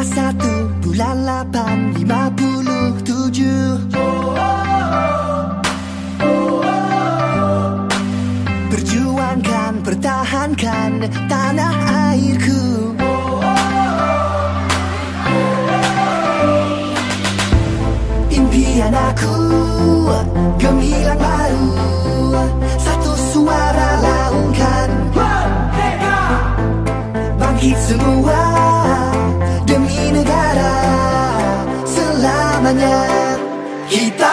Bulan 8 57 Perjuangkan, pertahankan tanah airku. Impian aku gemilang baru. Satu suara laungkan. Bangkit semua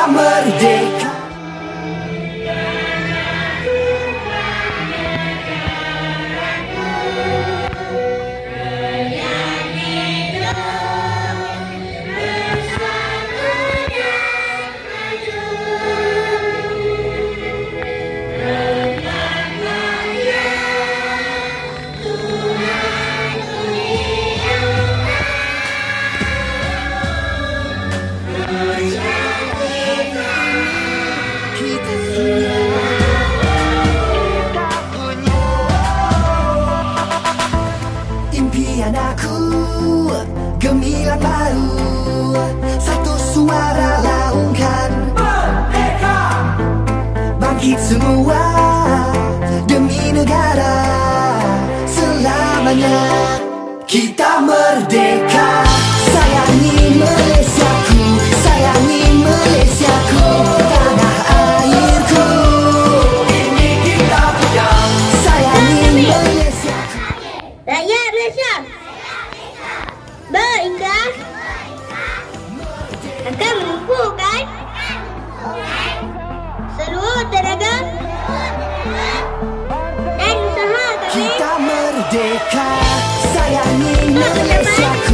merdeka Bangkit semua demi negara Selamanya. Kita merdeka. Sayangi kita punya. Sayangi Malaysia. Berindah. Akan menumpukan merdeka Sayangi Malaysiaku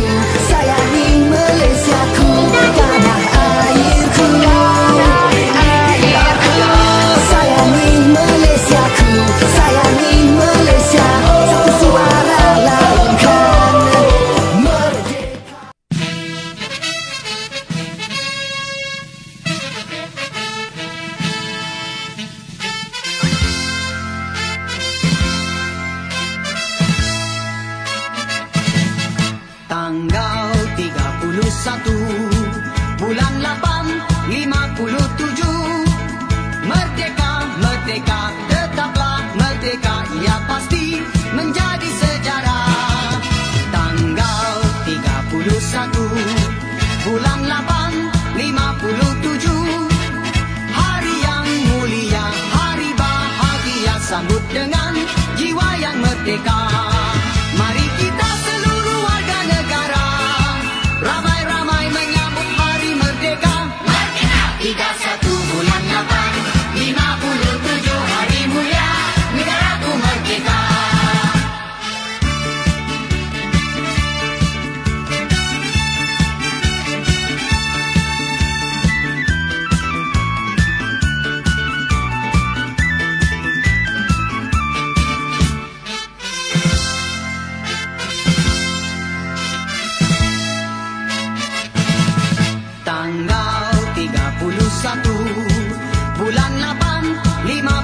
31 Bulan 8 57 Merdeka, merdeka Tetaplah merdeka. Ia pasti menjadi sejarah. Tanggal 31 Bulan 8 57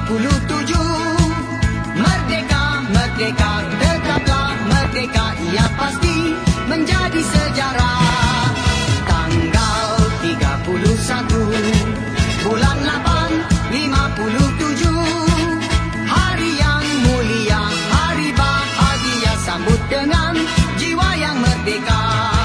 47 Merdeka, merdeka, tetaplah merdeka Ia pasti menjadi sejarah. Tanggal 31 Bulan 8, 57 Hari yang mulia, hari bahagia Sambut dengan jiwa yang merdeka.